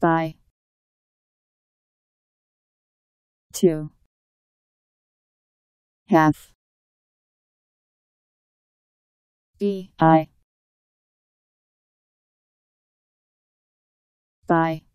by 2 half. B. I. By